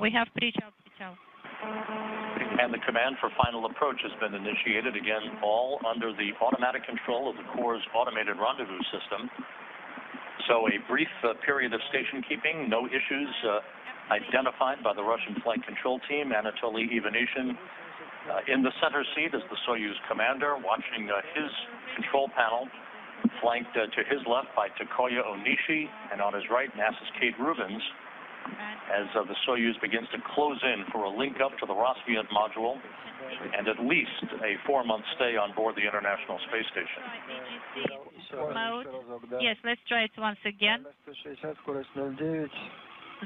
We have pre-child. And the command for final approach has been initiated, again, all under the automatic control of the Kurs automated rendezvous system. So a brief uh, period of station keeping, no issues uh, identified by the Russian flight control team, Anatoly Ivanishin. Uh, in the center seat is the Soyuz commander watching uh, his control panel, flanked uh, to his left by Takuya Onishi, and on his right, NASA's Kate Rubins as uh, the Soyuz begins to close in for a link up to the Rassvet module and at least a four-month stay on board the International Space Station. Mode. Yes, let's try it once again.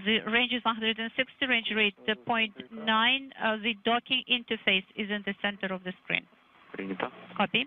The range is 160, range rate 0.9. Uh, the docking interface is in the center of the screen. Copy.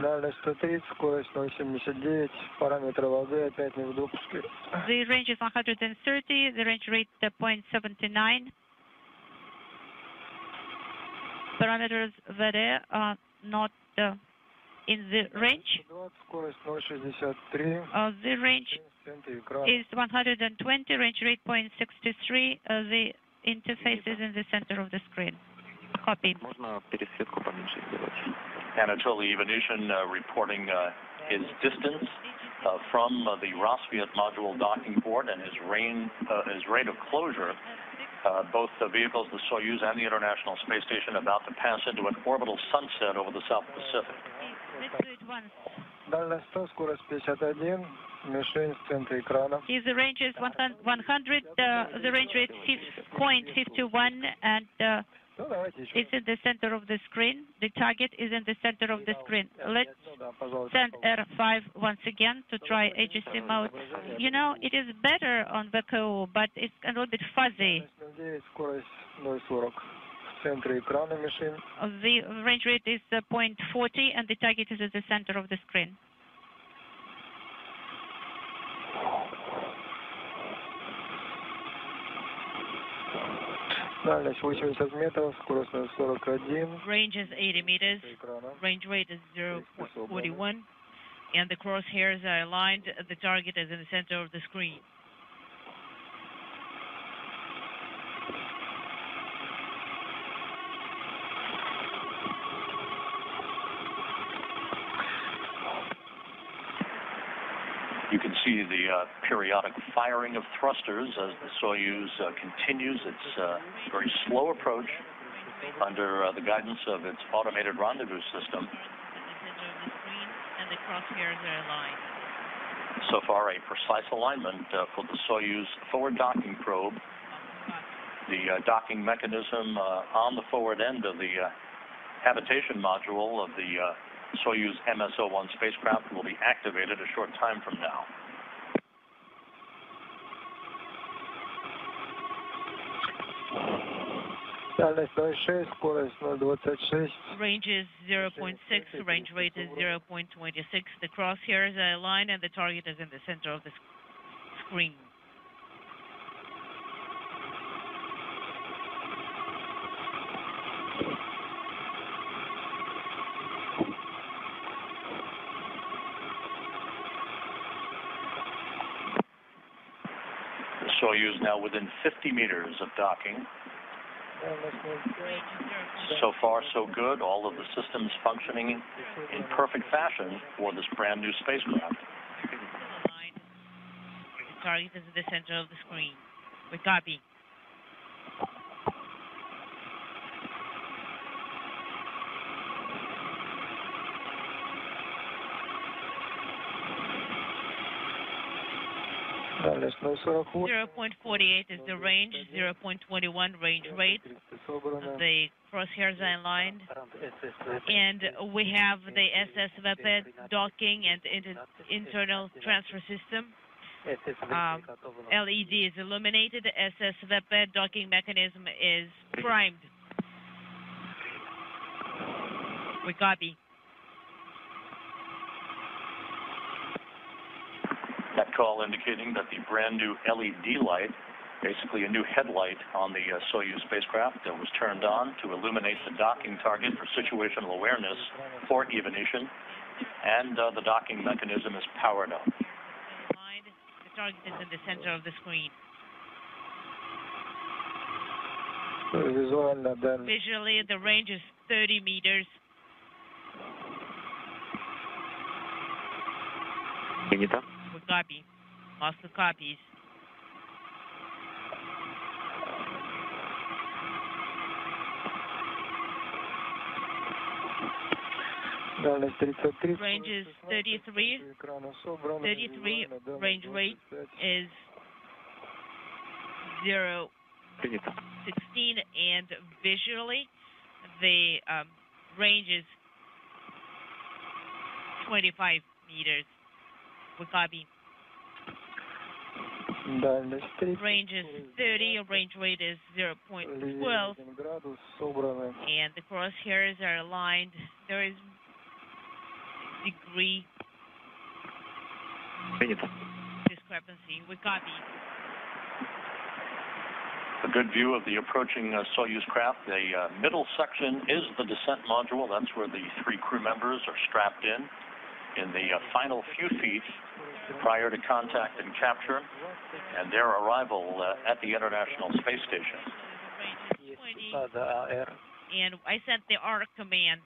Дальность 130, скорость 0,79, параметры воды опять не в допуске. The range is 130, the range rate uh, 0.79. Parameters VD are not uh, in the range. 20, скорость 0,63. Uh, the range в центре экрана. is 120, range rate 0.63. Uh, the interface is in the center of the screen. Copy. Anatoly Ivanishin uh, reporting uh, his distance uh, from uh, the Rassvet module docking board and his, rain, uh, his rate of closure. Uh, both the vehicles, the Soyuz and the International Space Station, about to pass into an orbital sunset over the South Pacific. Дальность 51. Is the range is 100, 100 the range rate 5.51 and it's in the center of the screen. The target is in the center of the screen. Let's send R5 once again to try AGC mode. You know, it is better on VKO, but it's a little bit fuzzy. The range rate is uh, 0.40, and the target is at the center of the screen. Дальность 80 метров, скорость 0,41. Range is 80 meters. Экрана. Range rate is 0.41. And the crosshairs are aligned. The target is in the center of the screen. You can see the uh, periodic firing of thrusters as the Soyuz uh, continues its uh, very slow approach under the guidance of its automated rendezvous system. So far, a precise alignment for the Soyuz forward docking probe. The docking mechanism on the forward end of the habitation module of the Soyuz MS-01 spacecraft will be activated a short time from now. Range is 0.6, range rate is 0.26. The crosshairs are aligned and the target is in the center of the sc screen. Soyuz now within 50 meters of docking. So far, so good. All of the systems functioning in perfect fashion for this brand new spacecraft. Target is the center of the screen. We're copying. 0.48 is the range, 0.21 range rate. The crosshairs are aligned. And we have the SSVP docking and inter internal transfer system. Um, LED is illuminated. SSVP docking mechanism is primed. We copy. That call indicating that the brand new LED light, basically a new headlight on the uh, Soyuz spacecraft, that was turned on to illuminate the docking target for situational awareness for Evolution, and uh, the docking mechanism is powered up. Aligned. The target is in the center of the screen. Визуально дальность Visually, the range is 30 meters. Принято. copy. Master copies. Range is 33. 33 range weight is 0, 16, and visually the um, range is 25 meters. We copy. Range is 30, range weight is 0.12, and the crosshairs are aligned. There is degree discrepancy. We copy. A good view of the approaching uh, Soyuz craft. The uh, middle section is the descent module. That's where the three crew members are strapped in. In the uh, final few feet prior to contact and capture, and their arrival uh, at the International Space Station. The range is 20, and I sent the ARC command.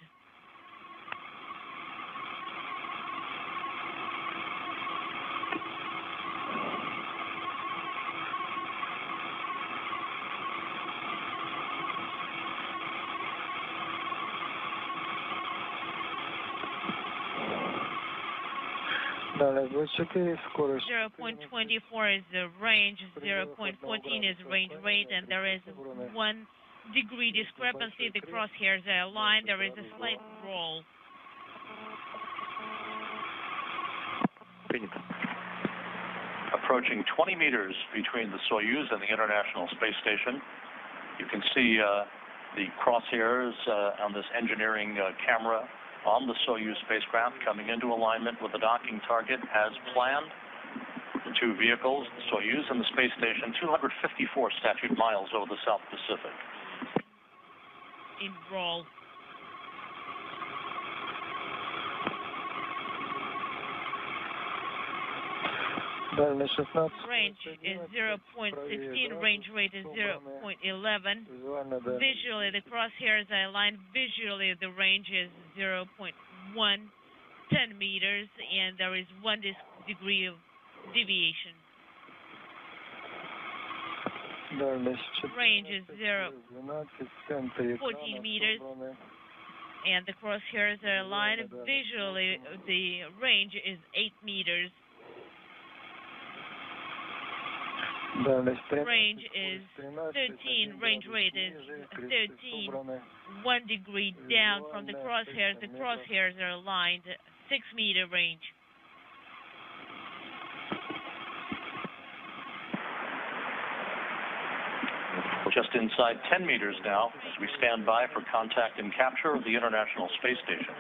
0.24 is the range, 0.14 is range rate, and there is one degree discrepancy. The crosshairs are aligned. There is a slight roll. Approaching 20 meters between the Soyuz and the International Space Station. You can see uh, the crosshairs uh, on this engineering uh, camera on the Soyuz spacecraft coming into alignment with the docking target as planned. The two vehicles, the Soyuz and the space station, 254 statute miles over the South Pacific. in roll. Range is 0.16, range rate is 0.11. Visually, the crosshairs are aligned, visually the range is 0.110 10 meters, and there is one degree of deviation. Range is 0, 14 meters, and the crosshairs are aligned. Visually, the range is 8 meters. range is 13, range rate is 13, one degree down from the crosshairs. The crosshairs are aligned, six meter range. Just inside 10 meters now as we stand by for contact and capture of the International Space Station.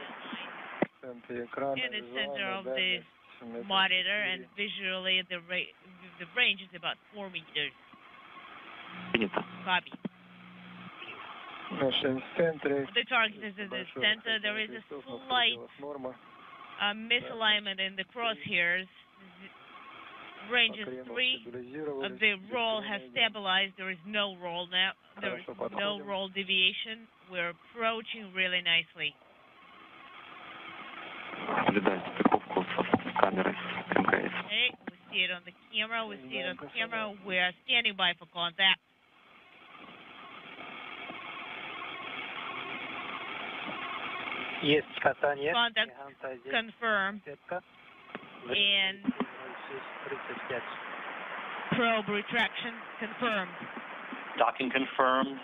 In the center of the monitor and visually the the range is about 4 meters. Принято. Copy. Наша в центре. The target is in the Большое center. There is a крестов на slight пределах нормы. uh, misalignment in the crosshairs. Range is Покремо 3. Uh, стабилизировались. the roll has Бесперебойно. stabilized. There is no roll now. There is Хорошо, no подходим. roll deviation. We're approaching really nicely. Наблюдаю стыковку с камерой МКС. see it on the camera. We see it on the camera. We're standing by for contact. Yes, Catania. Contact confirmed. And probe retraction confirmed. Docking confirmed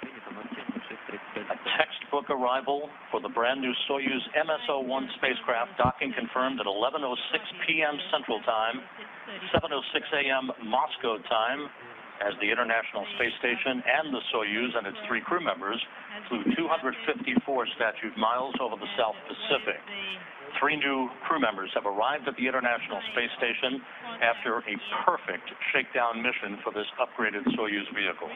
a textbook arrival for the brand new Soyuz MS-01 spacecraft, docking confirmed at 11.06 p.m. Central Time, 7.06 a.m. Moscow time, as the International Space Station and the Soyuz and its three crew members flew 254 statute miles over the South Pacific. Three new crew members have arrived at the International Space Station after a perfect shakedown mission for this upgraded Soyuz vehicle.